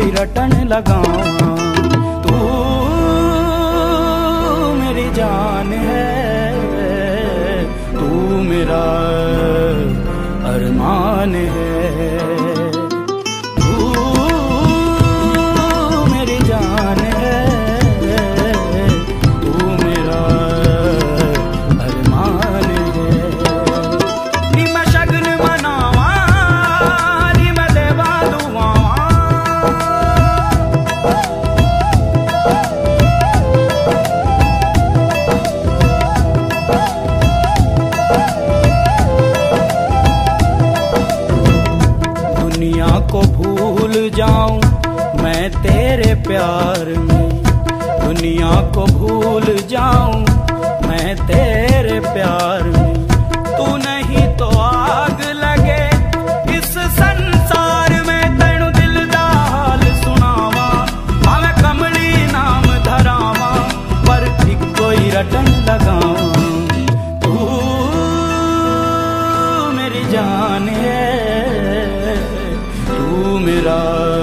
कोई रटन लगा तू मेरी जान है तू मेरा अरमान है। जाऊँ मैं तेरे प्यार में। दुनिया को भूल जाऊँ मैं तेरे प्यार में। तू नहीं तो आग लगे इस संसार में तेनु दिल दाल सुनावा। मैं कमली नाम धरावा, पर ठीक कोई रटन लगावा। तू मेरी जान है। मेरा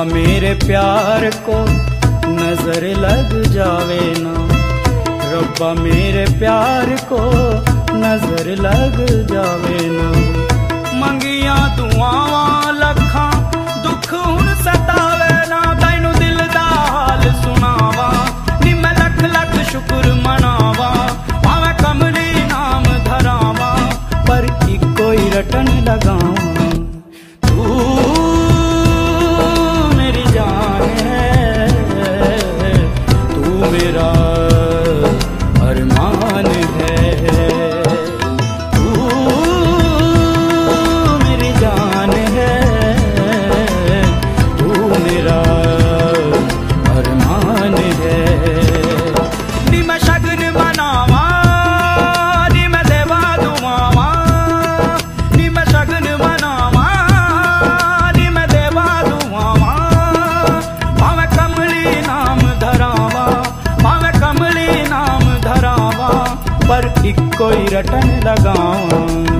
रब्बा मेरे प्यार को नज़र लग जावे ना। रब्बा मेरे प्यार को नज़र लग जावे ना। मंगिया दुआवा, लखा दुख हूँ सतावे पर कोई रटन लगाऊँ